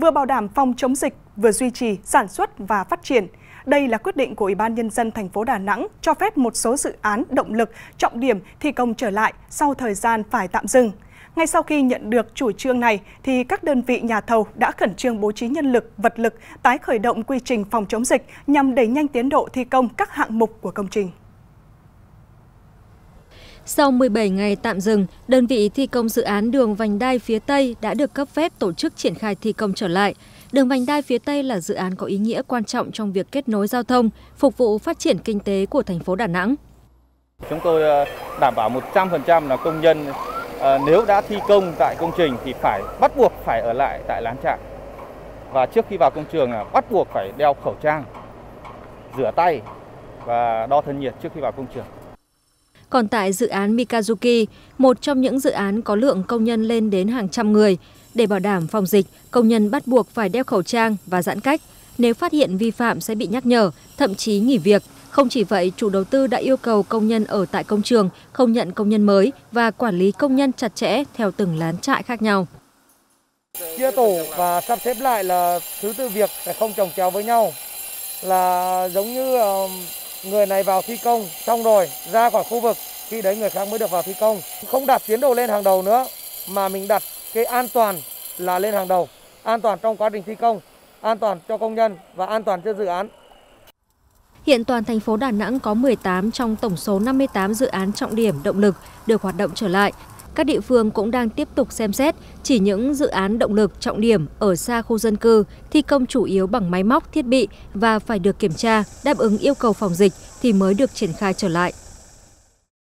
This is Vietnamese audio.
vừa bảo đảm phòng chống dịch, vừa duy trì sản xuất và phát triển. Đây là quyết định của Ủy ban Nhân dân thành phố Đà Nẵng cho phép một số dự án động lực, trọng điểm thi công trở lại sau thời gian phải tạm dừng. Ngay sau khi nhận được chủ trương này, thì các đơn vị nhà thầu đã khẩn trương bố trí nhân lực, vật lực, tái khởi động quy trình phòng chống dịch nhằm đẩy nhanh tiến độ thi công các hạng mục của công trình. Sau 17 ngày tạm dừng, đơn vị thi công dự án đường vành đai phía Tây đã được cấp phép tổ chức triển khai thi công trở lại. Đường vành đai phía Tây là dự án có ý nghĩa quan trọng trong việc kết nối giao thông, phục vụ phát triển kinh tế của thành phố Đà Nẵng. Chúng tôi ờ, đảm bảo 100% là công nhân ờ, nếu đã thi công tại công trình thì phải bắt buộc phải ở lại tại lán trại. Và trước khi vào công trường là bắt buộc phải đeo khẩu trang, rửa tay và đo thân nhiệt trước khi vào công trường. Còn tại dự án Mikazuki, một trong những dự án có lượng công nhân lên đến hàng trăm người, để bảo đảm phòng dịch, công nhân bắt buộc phải đeo khẩu trang và giãn cách. Nếu phát hiện vi phạm sẽ bị nhắc nhở, thậm chí nghỉ việc. Không chỉ vậy, chủ đầu tư đã yêu cầu công nhân ở tại công trường không nhận công nhân mới và quản lý công nhân chặt chẽ theo từng lán trại khác nhau. Chia tổ và sắp xếp lại là thứ tự việc phải không chồng chéo với nhau. Là giống như ờ, người này vào thi công xong rồi ra khỏi khu vực khi đấy người khác mới được vào thi công. Không đặt tiến độ lên hàng đầu nữa mà mình đặt cái an toàn là lên hàng đầu, an toàn trong quá trình thi công, an toàn cho công nhân và an toàn cho dự án. Hiện toàn thành phố Đà Nẵng có 18 trong tổng số 58 dự án trọng điểm động lực được hoạt động trở lại. Các địa phương cũng đang tiếp tục xem xét chỉ những dự án động lực trọng điểm ở xa khu dân cư, thi công chủ yếu bằng máy móc, thiết bị và phải được kiểm tra, đáp ứng yêu cầu phòng dịch thì mới được triển khai trở lại.